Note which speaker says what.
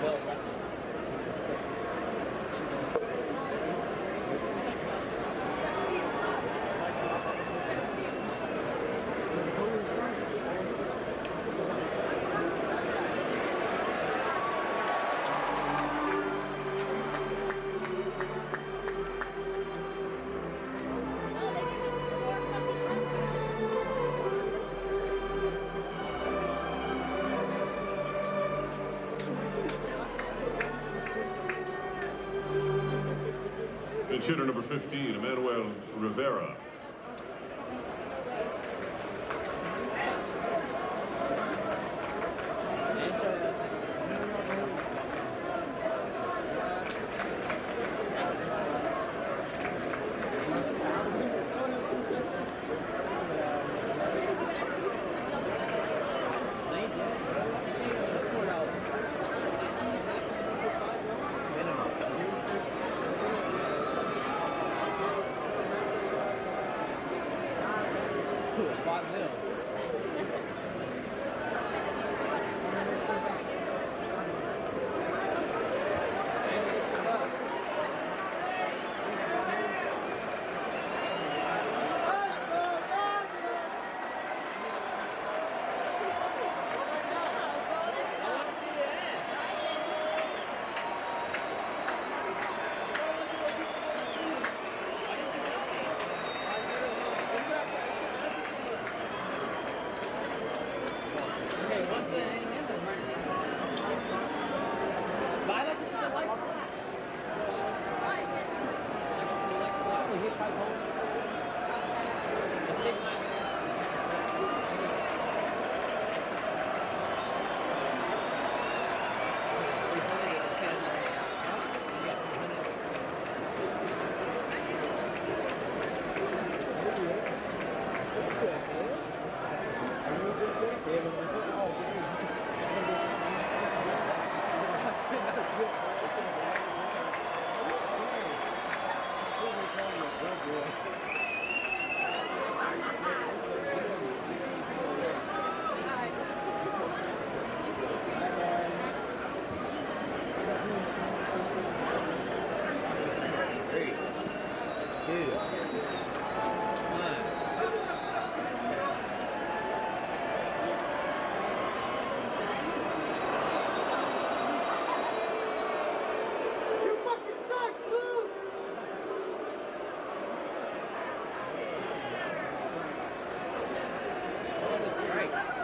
Speaker 1: Well, Pinch hitter number 15, Emmanuel Rivera.
Speaker 2: Let's take
Speaker 3: Three, two, Great.